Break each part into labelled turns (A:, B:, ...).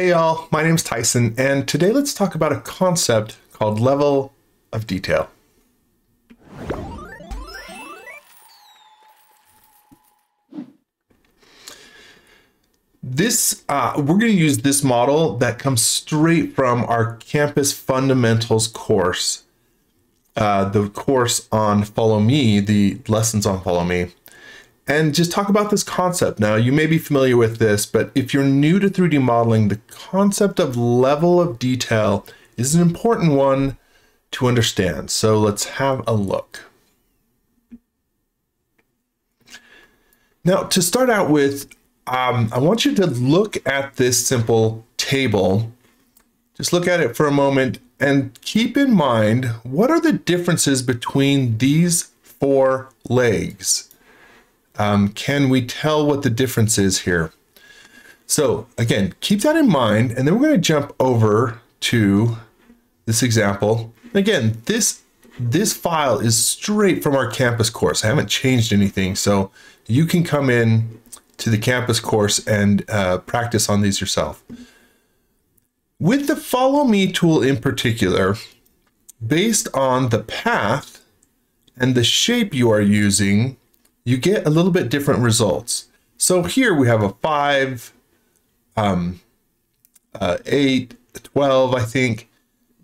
A: Hey y'all, my name's Tyson, and today let's talk about a concept called level of detail. This, uh, we're going to use this model that comes straight from our Campus Fundamentals course, uh, the course on Follow Me, the lessons on Follow Me and just talk about this concept. Now, you may be familiar with this, but if you're new to 3D modeling, the concept of level of detail is an important one to understand. So let's have a look. Now, to start out with, um, I want you to look at this simple table. Just look at it for a moment and keep in mind, what are the differences between these four legs? Um, can we tell what the difference is here? So again, keep that in mind, and then we're going to jump over to this example. Again, this this file is straight from our campus course. I haven't changed anything, so you can come in to the campus course and uh, practice on these yourself. With the follow me tool in particular, based on the path and the shape you are using, you get a little bit different results. So here we have a 5, um, uh, 8, 12, I think,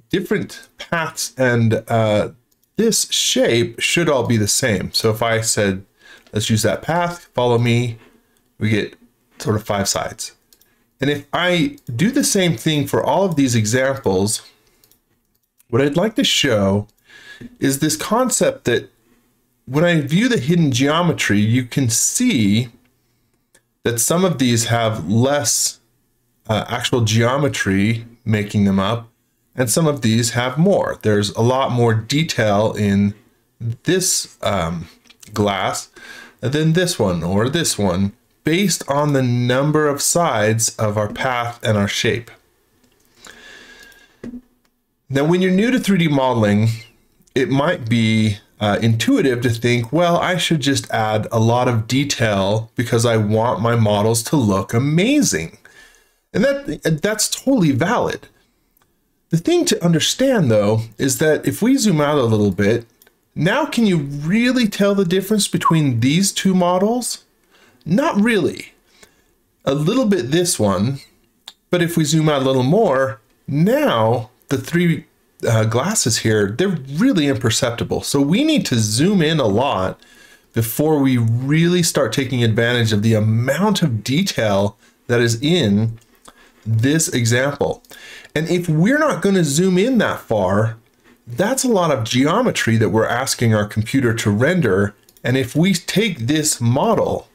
A: different paths, and uh, this shape should all be the same. So if I said, let's use that path, follow me, we get sort of five sides. And if I do the same thing for all of these examples, what I'd like to show is this concept that when I view the hidden geometry, you can see that some of these have less uh, actual geometry making them up, and some of these have more. There's a lot more detail in this um, glass than this one or this one based on the number of sides of our path and our shape. Now, when you're new to 3D modeling, it might be uh, intuitive to think, well, I should just add a lot of detail because I want my models to look amazing. And that that's totally valid. The thing to understand though is that if we zoom out a little bit, now can you really tell the difference between these two models? Not really. A little bit this one, but if we zoom out a little more, now the three uh, glasses here, they're really imperceptible. So we need to zoom in a lot before we really start taking advantage of the amount of detail that is in this example. And if we're not going to zoom in that far, that's a lot of geometry that we're asking our computer to render. And if we take this model,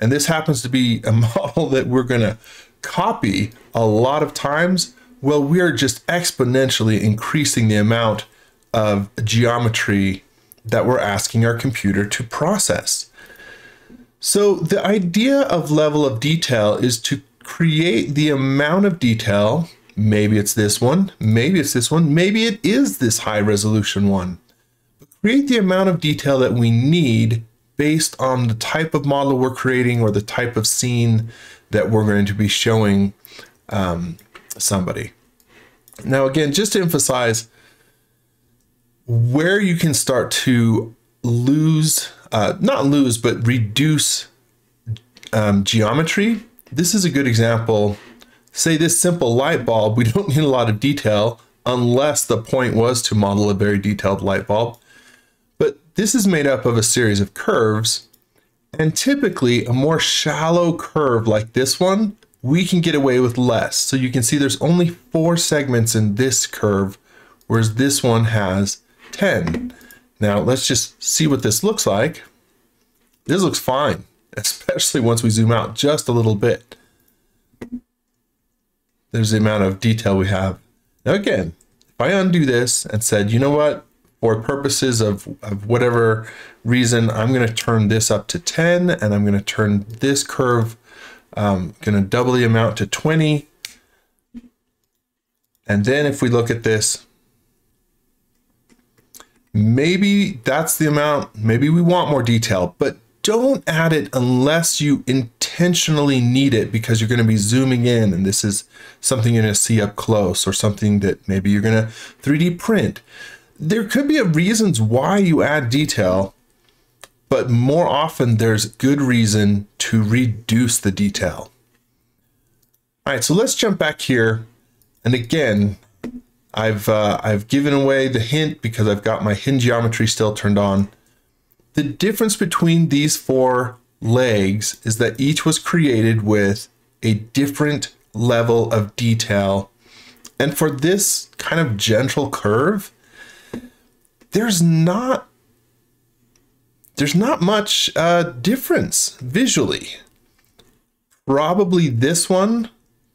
A: and this happens to be a model that we're going to copy a lot of times, well, we're just exponentially increasing the amount of geometry that we're asking our computer to process. So the idea of level of detail is to create the amount of detail. Maybe it's this one, maybe it's this one, maybe it is this high resolution one. But create the amount of detail that we need based on the type of model we're creating or the type of scene that we're going to be showing um, somebody. Now, again, just to emphasize where you can start to lose, uh, not lose, but reduce um, geometry. This is a good example. Say this simple light bulb, we don't need a lot of detail unless the point was to model a very detailed light bulb. But this is made up of a series of curves. And typically a more shallow curve like this one we can get away with less. So you can see there's only four segments in this curve, whereas this one has 10. Now let's just see what this looks like. This looks fine, especially once we zoom out just a little bit. There's the amount of detail we have. Now again, if I undo this and said, you know what, for purposes of, of whatever reason, I'm going to turn this up to 10 and I'm going to turn this curve um, going to double the amount to 20. And then if we look at this, maybe that's the amount, maybe we want more detail, but don't add it unless you intentionally need it because you're going to be zooming in and this is something you're going to see up close or something that maybe you're going to 3D print. There could be a reasons why you add detail, but more often there's good reason to reduce the detail. All right, so let's jump back here. And again, I've uh, I've given away the hint because I've got my hidden geometry still turned on. The difference between these four legs is that each was created with a different level of detail. And for this kind of gentle curve, there's not there's not much uh, difference visually. Probably this one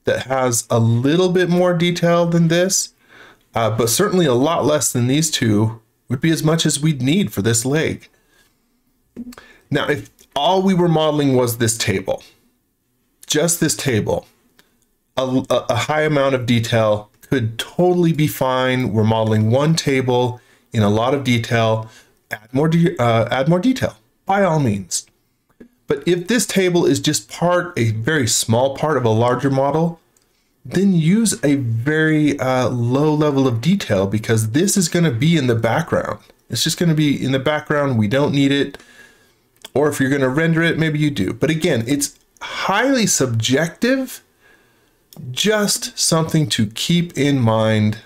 A: that has a little bit more detail than this, uh, but certainly a lot less than these two would be as much as we'd need for this leg. Now, if all we were modeling was this table, just this table, a, a high amount of detail could totally be fine. We're modeling one table in a lot of detail. Add more, uh, add more detail by all means. But if this table is just part, a very small part of a larger model, then use a very uh, low level of detail because this is going to be in the background. It's just going to be in the background. We don't need it. Or if you're going to render it, maybe you do. But again, it's highly subjective. Just something to keep in mind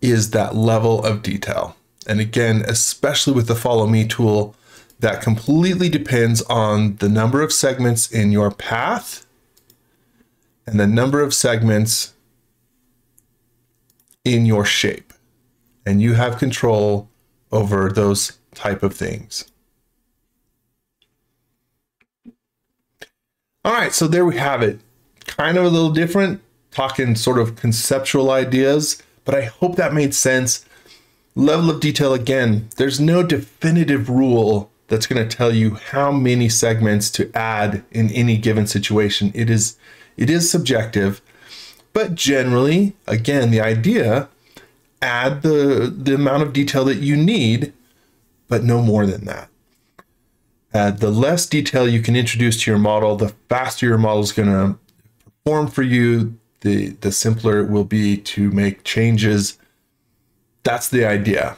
A: is that level of detail. And again, especially with the follow me tool, that completely depends on the number of segments in your path and the number of segments in your shape. And you have control over those type of things. All right, so there we have it. Kind of a little different, talking sort of conceptual ideas, but I hope that made sense. Level of detail again, there's no definitive rule that's going to tell you how many segments to add in any given situation. It is it is subjective, but generally, again, the idea add the the amount of detail that you need, but no more than that. Uh, the less detail you can introduce to your model, the faster your model is going to perform for you. The the simpler it will be to make changes. That's the idea.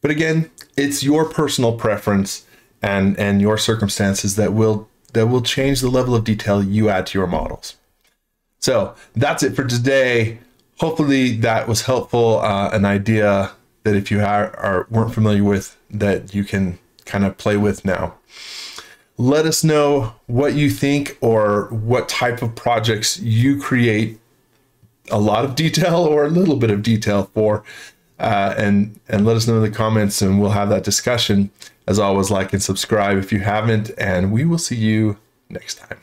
A: But again, it's your personal preference and and your circumstances that will that will change the level of detail you add to your models. So that's it for today. Hopefully that was helpful. Uh, an idea that if you are, are weren't familiar with that you can kind of play with now. Let us know what you think or what type of projects you create a lot of detail or a little bit of detail for uh, and and let us know in the comments and we'll have that discussion. As always like and subscribe if you haven't and we will see you next time